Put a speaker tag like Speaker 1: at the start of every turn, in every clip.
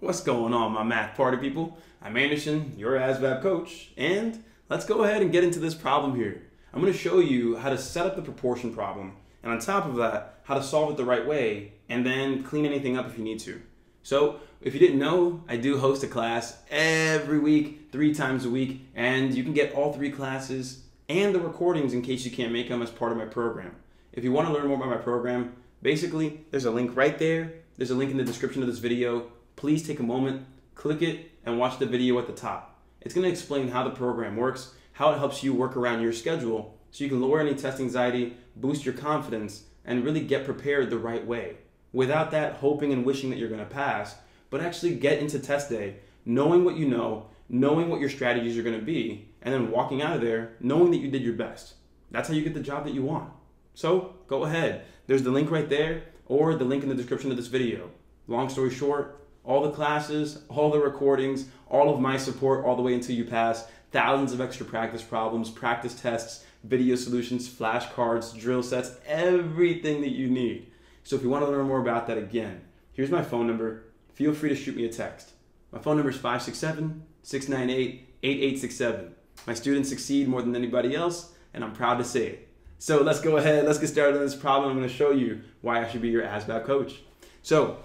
Speaker 1: What's going on, my math party people? I'm Anderson, your ASVAB coach, and let's go ahead and get into this problem here. I'm going to show you how to set up the proportion problem, and on top of that, how to solve it the right way, and then clean anything up if you need to. So, if you didn't know, I do host a class every week, three times a week, and you can get all three classes and the recordings in case you can't make them as part of my program. If you want to learn more about my program, basically, there's a link right there. There's a link in the description of this video please take a moment, click it, and watch the video at the top. It's going to explain how the program works, how it helps you work around your schedule so you can lower any test anxiety, boost your confidence, and really get prepared the right way. Without that hoping and wishing that you're going to pass, but actually get into test day knowing what you know, knowing what your strategies are going to be, and then walking out of there knowing that you did your best. That's how you get the job that you want. So go ahead. There's the link right there or the link in the description of this video. Long story short, all the classes, all the recordings, all of my support all the way until you pass, thousands of extra practice problems, practice tests, video solutions, flashcards, drill sets, everything that you need. So if you want to learn more about that again, here's my phone number. Feel free to shoot me a text. My phone number is 567 698 8867. My students succeed more than anybody else, and I'm proud to say it. So let's go ahead, let's get started on this problem. I'm going to show you why I should be your ASVAB coach. So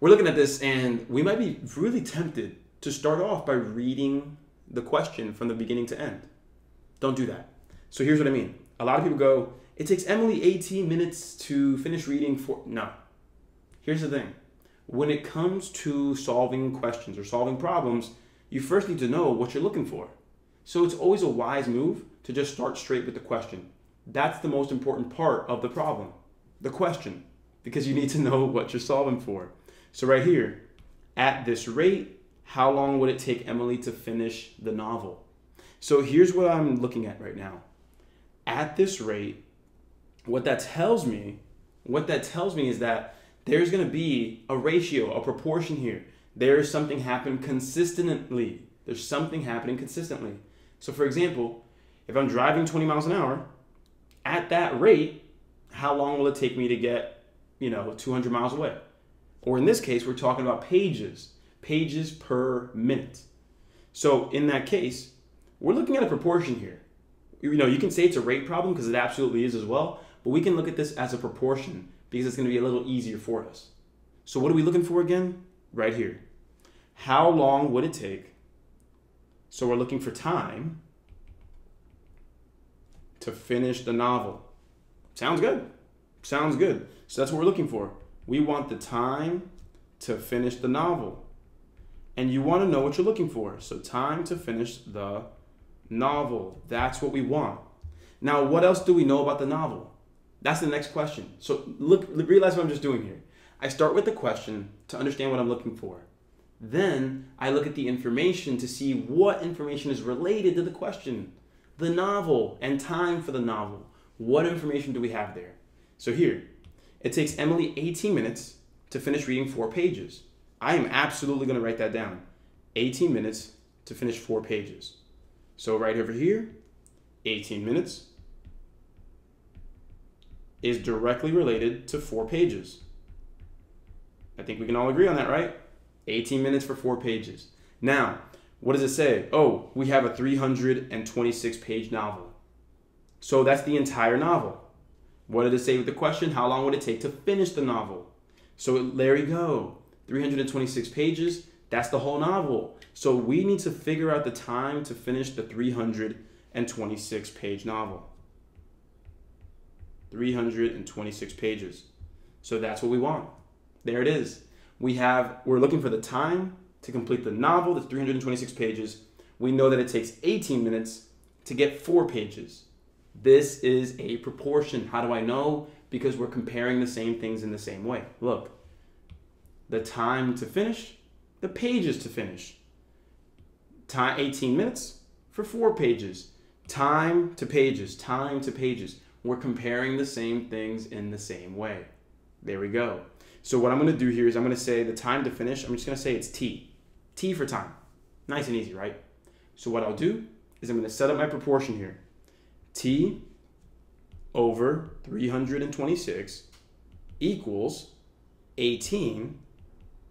Speaker 1: we're looking at this and we might be really tempted to start off by reading the question from the beginning to end. Don't do that. So here's what I mean. A lot of people go, it takes Emily 18 minutes to finish reading for. No. Here's the thing. When it comes to solving questions or solving problems, you first need to know what you're looking four. So it's always a wise move to just start straight with the question. That's the most important part of the problem, the question, because you need to know what you're solving for. So right here, at this rate, how long would it take Emily to finish the novel? So here's what I'm looking at right now. At this rate, what that tells me, what that tells me is that there's going to be a ratio, a proportion here. There's something happen consistently. There's something happening consistently. So for example, if I'm driving 20 miles an hour, at that rate, how long will it take me to get, you know, 200 miles away? Or in this case, we're talking about pages, pages per minute. So in that case, we're looking at a proportion here. You know, you can say it's a rate problem because it absolutely is as well, but we can look at this as a proportion because it's going to be a little easier for us. So what are we looking for again? Right here. How long would it take? So we're looking for time to finish the novel. Sounds good. Sounds good. So that's what we're looking for. We want the time to finish the novel. And you want to know what you're looking for. So, time to finish the novel. That's what we want. Now, what else do we know about the novel? That's the next question. So, look, realize what I'm just doing here. I start with the question to understand what I'm looking for. Then I look at the information to see what information is related to the question. The novel and time for the novel. What information do we have there? So here, it takes Emily 18 minutes to finish reading four pages. I am absolutely going to write that down. 18 minutes to finish four pages. So right over here, 18 minutes is directly related to four pages. I think we can all agree on that, right? 18 minutes for four pages. Now, what does it say? Oh, we have a 326 page novel. So that's the entire novel. What did it say with the question? How long would it take to finish the novel? So there you go. 326 pages. That's the whole novel. So we need to figure out the time to finish the 326 page novel. 326 pages. So that's what we want. There it is. We have, we're looking for the time to complete the novel that's 326 pages. We know that it takes 18 minutes to get four pages. This is a proportion. How do I know? Because we're comparing the same things in the same way. Look, the time to finish, the pages to finish. Time 18 minutes for four pages. Time to pages, time to pages. We're comparing the same things in the same way. There we go. So what I'm going to do here is I'm going to say the time to finish, I'm just going to say it's T. T for time. Nice and easy, right? So what I'll do is I'm going to set up my proportion here t over 326 equals 18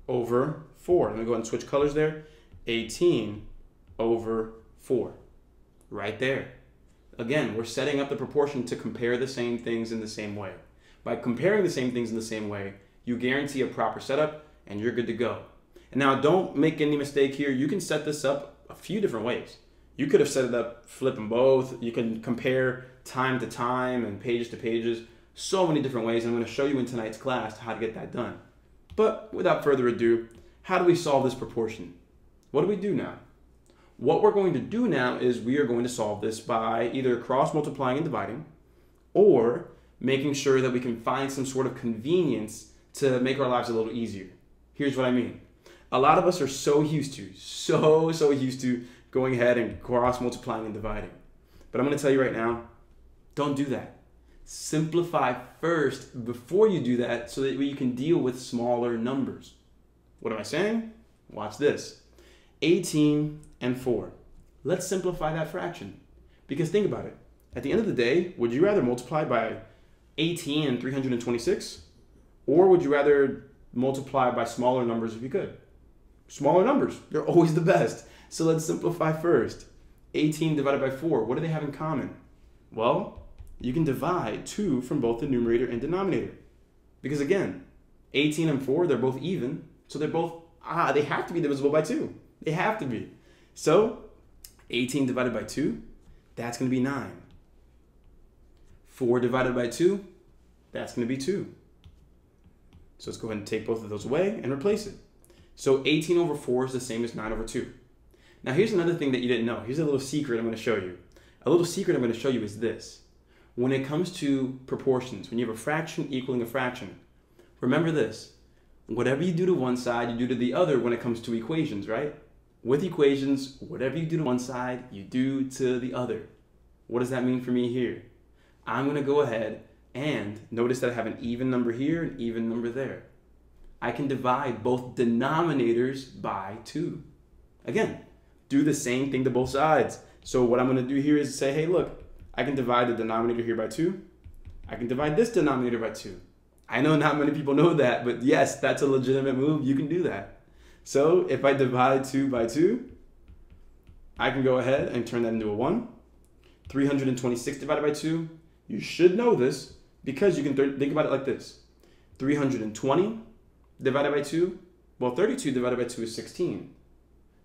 Speaker 1: over 4. Let me go ahead and switch colors there. 18 over 4. Right there. Again, we're setting up the proportion to compare the same things in the same way. By comparing the same things in the same way, you guarantee a proper setup and you're good to go. And now don't make any mistake here. You can set this up a few different ways. You could have set it up flipping both. You can compare time to time and pages to pages. So many different ways. I'm going to show you in tonight's class how to get that done. But without further ado, how do we solve this proportion? What do we do now? What we're going to do now is we are going to solve this by either cross multiplying and dividing or making sure that we can find some sort of convenience to make our lives a little easier. Here's what I mean. A lot of us are so used to, so, so used to going ahead and cross multiplying and dividing. But I'm going to tell you right now, don't do that. Simplify first before you do that so that you can deal with smaller numbers. What am I saying? Watch this. 18 and 4. Let's simplify that fraction. Because think about it. At the end of the day, would you rather multiply by 18 and 326? Or would you rather multiply by smaller numbers if you could? Smaller numbers, they're always the best. So let's simplify first. 18 divided by 4, what do they have in common? Well, you can divide 2 from both the numerator and denominator. Because again, 18 and 4, they're both even, so they're both, ah, they have to be divisible by 2. They have to be. So 18 divided by 2, that's going to be 9. 4 divided by 2, that's going to be 2. So let's go ahead and take both of those away and replace it. So 18 over 4 is the same as 9 over 2. Now here's another thing that you didn't know. Here's a little secret I'm going to show you. A little secret I'm going to show you is this. When it comes to proportions, when you have a fraction equaling a fraction, remember this. Whatever you do to one side, you do to the other when it comes to equations, right? With equations, whatever you do to one side, you do to the other. What does that mean for me here? I'm going to go ahead and notice that I have an even number here, an even number there. I can divide both denominators by 2. Again, do the same thing to both sides. So what I'm going to do here is say, hey, look, I can divide the denominator here by 2. I can divide this denominator by 2. I know not many people know that, but yes, that's a legitimate move. You can do that. So if I divide 2 by 2, I can go ahead and turn that into a 1. 326 divided by 2, you should know this because you can th think about it like this. 320 divided by 2, well, 32 divided by 2 is 16.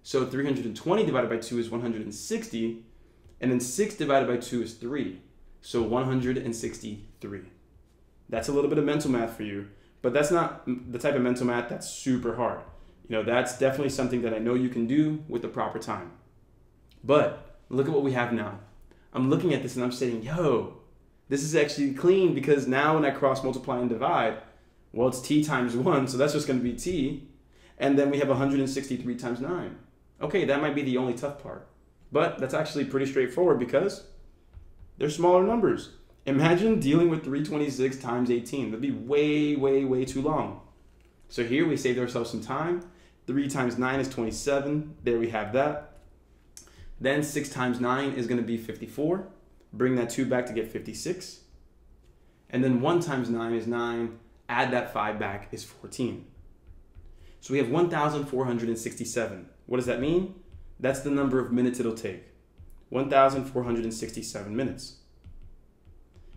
Speaker 1: So 320 divided by 2 is 160, and then 6 divided by 2 is 3. So 163. That's a little bit of mental math for you, but that's not the type of mental math that's super hard. You know, that's definitely something that I know you can do with the proper time. But look at what we have now. I'm looking at this and I'm saying, yo, this is actually clean because now when I cross multiply and divide, well, it's t times 1, so that's just going to be t. And then we have 163 times 9. Okay, that might be the only tough part. But that's actually pretty straightforward because they're smaller numbers. Imagine dealing with 326 times 18. That'd be way, way, way too long. So here we saved ourselves some time. 3 times 9 is 27. There we have that. Then 6 times 9 is going to be 54. Bring that 2 back to get 56. And then 1 times 9 is 9. Add that 5 back is 14. So we have 1,467. What does that mean? That's the number of minutes it'll take. 1,467 minutes.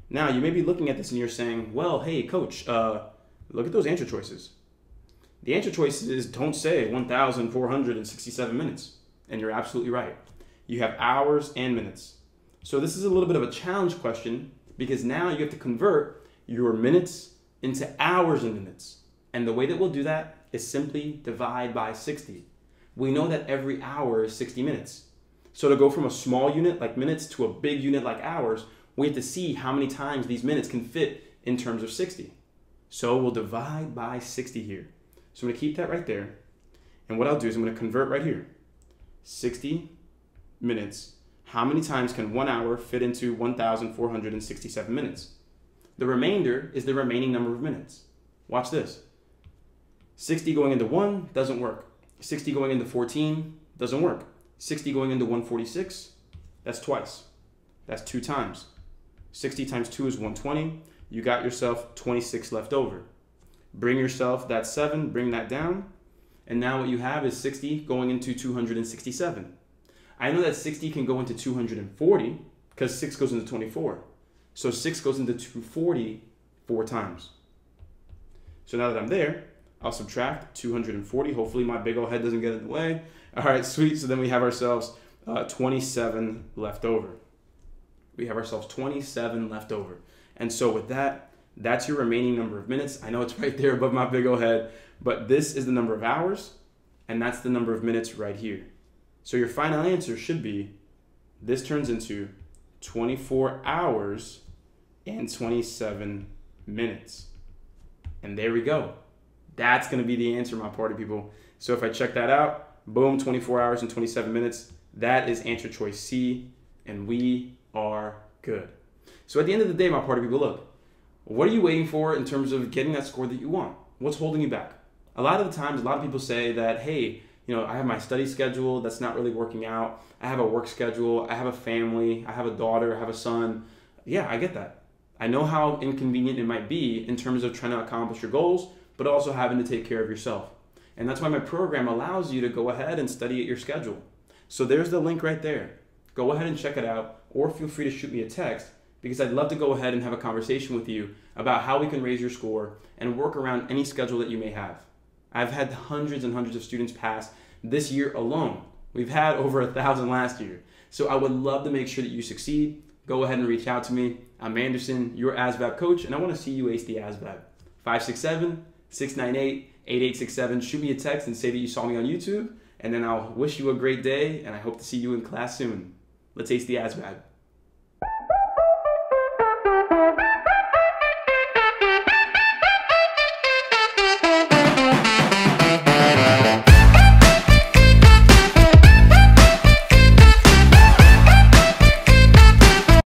Speaker 1: Now, you may be looking at this and you're saying, well, hey, coach, uh, look at those answer choices. The answer choices don't say 1,467 minutes. And you're absolutely right. You have hours and minutes. So this is a little bit of a challenge question because now you have to convert your minutes into hours and minutes. And the way that we'll do that is simply divide by 60. We know that every hour is 60 minutes. So to go from a small unit like minutes to a big unit like hours, we have to see how many times these minutes can fit in terms of 60. So we'll divide by 60 here. So I'm gonna keep that right there. And what I'll do is I'm gonna convert right here. 60 minutes. How many times can one hour fit into 1,467 minutes? The remainder is the remaining number of minutes. Watch this. 60 going into 1 doesn't work. 60 going into 14 doesn't work. 60 going into 146, that's twice. That's two times. 60 times 2 is 120. You got yourself 26 left over. Bring yourself that 7, bring that down. And now what you have is 60 going into 267. I know that 60 can go into 240 because 6 goes into 24. So 6 goes into 240 four times. So now that I'm there, I'll subtract 240. Hopefully my big old head doesn't get in the way. All right, sweet. So then we have ourselves uh, 27 left over. We have ourselves 27 left over. And so with that, that's your remaining number of minutes. I know it's right there above my big old head, but this is the number of hours, and that's the number of minutes right here. So your final answer should be this turns into 24 hours and 27 minutes. And there we go. That's going to be the answer, my party people. So if I check that out, boom, 24 hours and 27 minutes. That is answer choice C, and we are good. So at the end of the day, my party people, look, what are you waiting for in terms of getting that score that you want? What's holding you back? A lot of the times, a lot of people say that, hey, you know, I have my study schedule that's not really working out. I have a work schedule. I have a family. I have a daughter. I have a son. Yeah, I get that. I know how inconvenient it might be in terms of trying to accomplish your goals, but also having to take care of yourself. And that's why my program allows you to go ahead and study at your schedule. So there's the link right there. Go ahead and check it out, or feel free to shoot me a text because I'd love to go ahead and have a conversation with you about how we can raise your score and work around any schedule that you may have. I've had hundreds and hundreds of students pass this year alone. We've had over a thousand last year. So I would love to make sure that you succeed. Go ahead and reach out to me. I'm Anderson, your ASVAB coach, and I want to see you ace the ASVAB. 567 698 8867. Shoot me a text and say that you saw me on YouTube, and then I'll wish you a great day, and I hope to see you in class soon. Let's ace the ASVAB.